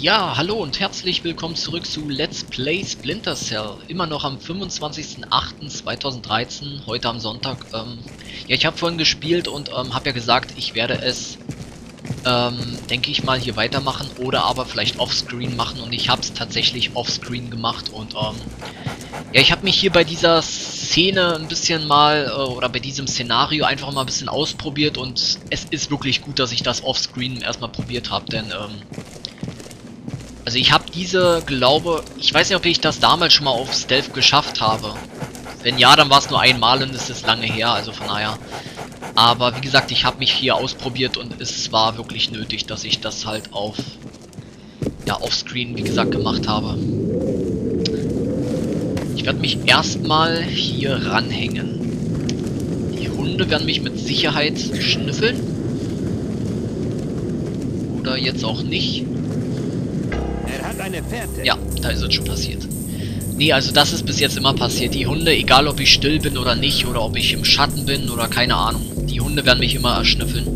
Ja, hallo und herzlich willkommen zurück zu Let's Play Splinter Cell. Immer noch am 25.08.2013, heute am Sonntag. Ähm, ja, ich habe vorhin gespielt und ähm, habe ja gesagt, ich werde es, ähm, denke ich mal, hier weitermachen oder aber vielleicht offscreen machen. Und ich habe es tatsächlich offscreen gemacht und ähm, ja, ich habe mich hier bei dieser Szene ein bisschen mal, äh, oder bei diesem Szenario einfach mal ein bisschen ausprobiert und es ist wirklich gut, dass ich das offscreen erstmal probiert habe, denn ähm, also ich habe diese, glaube, ich weiß nicht, ob ich das damals schon mal auf Stealth geschafft habe. Wenn ja, dann war es nur einmal und es ist lange her, also von daher. Aber wie gesagt, ich habe mich hier ausprobiert und es war wirklich nötig, dass ich das halt auf, ja, auf Screen, wie gesagt, gemacht habe. Ich werde mich erstmal hier ranhängen. Die Hunde werden mich mit Sicherheit schnüffeln. Oder jetzt auch nicht eine Fährte. Ja, da ist es schon passiert. Nee, also das ist bis jetzt immer passiert. Die Hunde, egal ob ich still bin oder nicht, oder ob ich im Schatten bin oder keine Ahnung. Die Hunde werden mich immer erschnüffeln.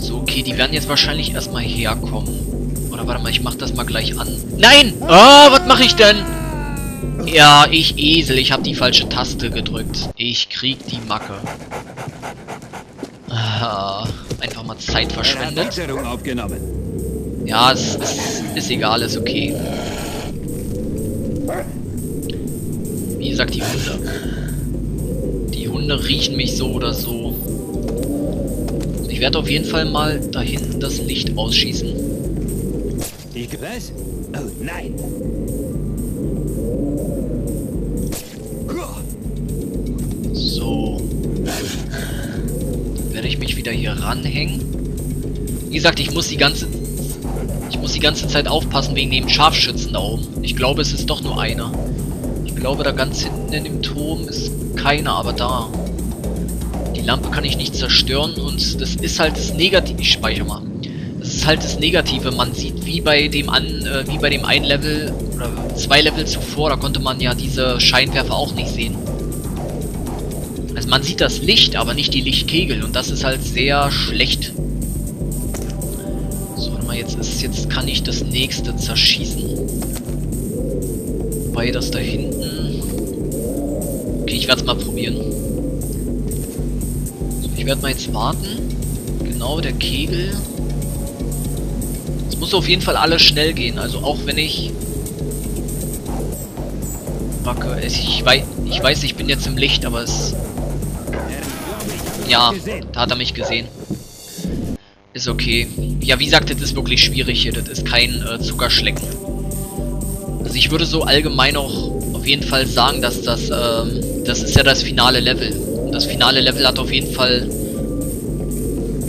So, okay, die werden jetzt wahrscheinlich erstmal herkommen. Oder warte mal, ich mach das mal gleich an. Nein! Oh, was mache ich denn? Ja, ich Esel, ich habe die falsche Taste gedrückt. Ich krieg die Macke. Ah, einfach mal Zeit verschwendet. aufgenommen. Ja, es ist, ist egal, ist okay. Wie gesagt, die Hunde. Die Hunde riechen mich so oder so. Ich werde auf jeden Fall mal da hinten das Licht ausschießen. Ich was? Oh nein. So. Dann werde ich mich wieder hier ranhängen. Wie gesagt, ich muss die ganze ich muss die ganze Zeit aufpassen wegen dem Scharfschützen da oben. Ich glaube, es ist doch nur einer. Ich glaube, da ganz hinten in dem Turm ist keiner, aber da. Die Lampe kann ich nicht zerstören und das ist halt das Negative. Ich speichere mal. Das ist halt das Negative. Man sieht wie bei dem an, äh, wie bei dem einen Level oder zwei Level zuvor, da konnte man ja diese Scheinwerfer auch nicht sehen. Also man sieht das Licht, aber nicht die Lichtkegel und das ist halt sehr schlecht ist, jetzt kann ich das nächste zerschießen. Wobei das da hinten... Okay, ich werde es mal probieren. So, ich werde mal jetzt warten. Genau, der Kegel. Es muss auf jeden Fall alles schnell gehen. Also auch wenn ich... Wacke, ich weiß, ich weiß, ich bin jetzt im Licht, aber es... Ja, da hat er mich gesehen. Ist okay. Ja, wie gesagt, das ist wirklich schwierig hier. Das ist kein äh, Zuckerschlecken. Also ich würde so allgemein auch auf jeden Fall sagen, dass das, ähm, das ist ja das finale Level. Und das finale Level hat auf jeden Fall,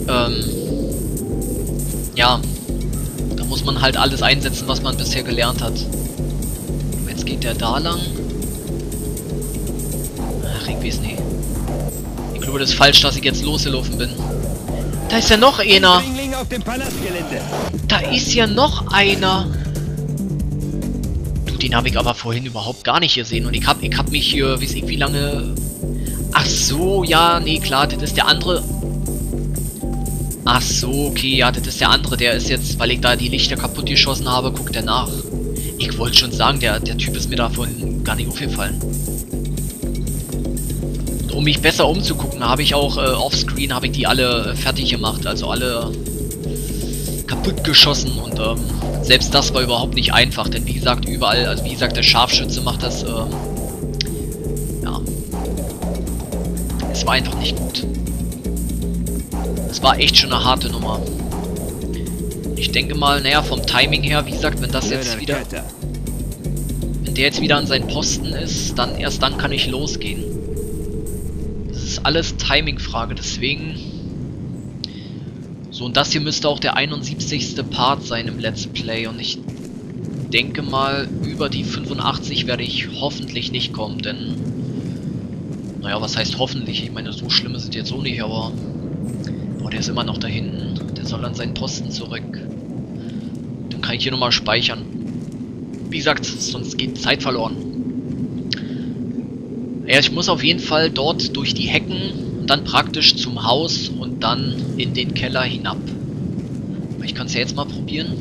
ähm, ja, da muss man halt alles einsetzen, was man bisher gelernt hat. Jetzt geht der da lang. Ach, ich weiß nicht. Ich glaube, das ist falsch, dass ich jetzt losgelaufen bin. Da ist ja noch einer. Da ist ja noch einer. Du, den habe ich aber vorhin überhaupt gar nicht gesehen. Und ich habe ich hab mich hier, weiß ich wie lange... Ach so, ja, nee, klar, das ist der andere... Ach so, okay, ja, das ist der andere. Der ist jetzt, weil ich da die Lichter kaputt geschossen habe, guckt er nach. Ich wollte schon sagen, der, der Typ ist mir davon gar nicht aufgefallen um mich besser umzugucken, habe ich auch äh, offscreen habe ich die alle äh, fertig gemacht, also alle kaputt geschossen und ähm, selbst das war überhaupt nicht einfach, denn wie gesagt überall, also wie gesagt der Scharfschütze macht das, äh, ja, es war einfach nicht gut. Es war echt schon eine harte Nummer. Ich denke mal, naja, vom Timing her, wie gesagt, wenn das jetzt wieder, wenn der jetzt wieder an seinen Posten ist, dann erst dann kann ich losgehen ist alles Timing-Frage, deswegen... So, und das hier müsste auch der 71. Part sein im Let's Play und ich denke mal, über die 85 werde ich hoffentlich nicht kommen, denn... Naja, was heißt hoffentlich? Ich meine, so schlimm ist es jetzt auch nicht, aber... Oh, der ist immer noch da hinten. Der soll an seinen Posten zurück. Dann kann ich hier nochmal speichern. Wie gesagt, sonst geht Zeit verloren. Ja, ich muss auf jeden Fall dort durch die Hecken und dann praktisch zum Haus und dann in den Keller hinab. Ich kann es ja jetzt mal probieren.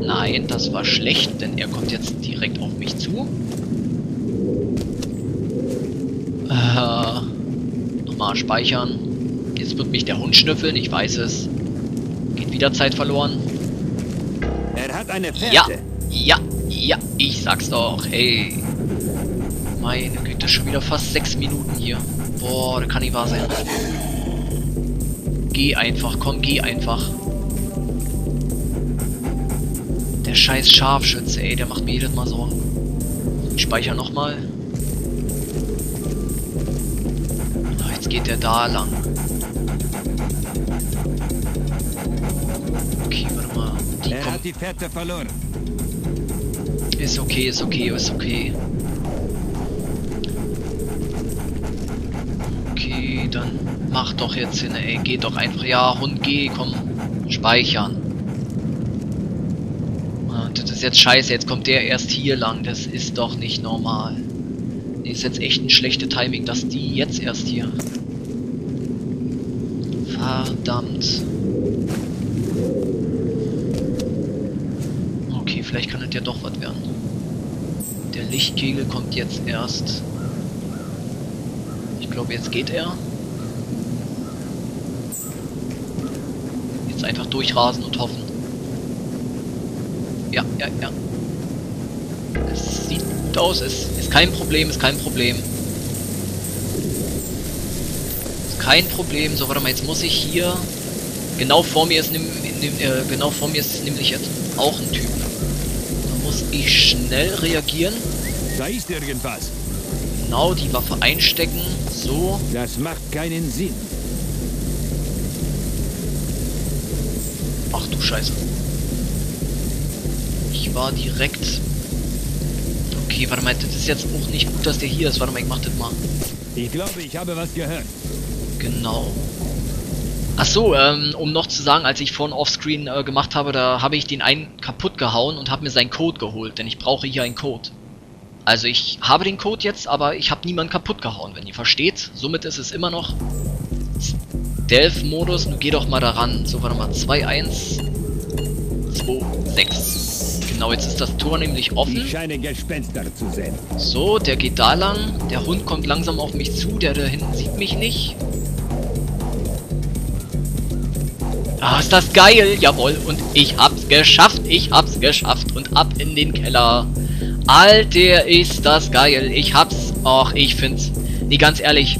Nein, das war schlecht, denn er kommt jetzt direkt auf mich zu. Äh, nochmal speichern. Jetzt wird mich der Hund schnüffeln, ich weiß es. Geht wieder Zeit verloren. Er hat eine Fährte. Ja, ja, ja, ich sag's doch. Hey. Meine Güte, schon wieder fast sechs Minuten hier. Boah, das kann nicht wahr sein. Geh einfach, komm, geh einfach. Der scheiß Scharfschütze, ey, der macht mir jedes Mal so. Ich speichere nochmal. Jetzt geht der da lang. Okay, warte mal. Die Er hat die Fährte verloren. Ist okay, ist okay, ist okay. Okay, dann mach doch jetzt hin, ey. Geh doch einfach. Ja, Hund, geh, komm. Speichern. Ah, Das ist jetzt scheiße, jetzt kommt der erst hier lang. Das ist doch nicht normal. Nee, ist jetzt echt ein schlechtes Timing, dass die jetzt erst hier. Verdammt. Okay, vielleicht kann das ja doch was werden. Der Lichtkegel kommt jetzt erst. Ich glaube, jetzt geht er. Jetzt einfach durchrasen und hoffen. Ja, ja, ja. Es sieht gut aus, es ist kein Problem, ist kein Problem. Ist kein Problem. So, warte mal, jetzt muss ich hier. Genau vor mir ist, nimm, nimm, äh, genau vor mir ist nämlich jetzt auch ein Typ. Muss ich schnell reagieren. Da ist irgendwas. Genau, die Waffe einstecken. So. Das macht keinen Sinn. Ach du Scheiße. Ich war direkt... Okay, warte mal, das ist jetzt auch nicht gut, dass der hier ist. Warte mal, ich mach das mal. Ich glaube, ich habe was gehört. Genau. Ach so, ähm, um noch zu sagen, als ich vorhin offscreen äh, gemacht habe, da habe ich den einen kaputt gehauen und habe mir seinen Code geholt, denn ich brauche hier einen Code. Also ich habe den Code jetzt, aber ich habe niemanden kaputt gehauen, wenn ihr versteht. Somit ist es immer noch Stealth-Modus. Nun geh doch mal daran. So, warte mal. 2, 1, 2, 6. Genau, jetzt ist das Tor nämlich offen. Ich scheine Gespenster zu sehen. So, der geht da lang. Der Hund kommt langsam auf mich zu. Der da hinten sieht mich nicht. Ah, ist das geil. Jawohl. Und ich hab's geschafft. Ich hab's geschafft. Und ab in den Keller. Alter, ist das geil. Ich hab's. Och, ich find's. Nee, ganz ehrlich.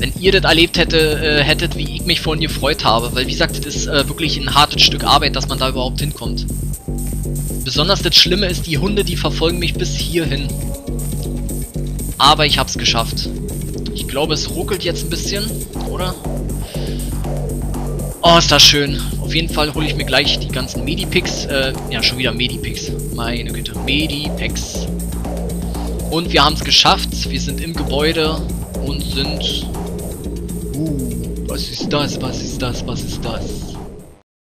Wenn ihr das erlebt hätte, äh, hättet, wie ich mich vorhin gefreut habe. Weil, wie gesagt, das ist äh, wirklich ein hartes Stück Arbeit, dass man da überhaupt hinkommt. Besonders das Schlimme ist, die Hunde, die verfolgen mich bis hierhin. Aber ich hab's geschafft. Ich glaube, es ruckelt jetzt ein bisschen, oder? Oh, ist das schön. Auf jeden Fall hole ich mir gleich die ganzen Medipicks. Äh, ja, schon wieder Medipicks. Meine Güte. Medipacks. Und wir haben es geschafft. Wir sind im Gebäude und sind... Uh, was ist das? Was ist das? Was ist das?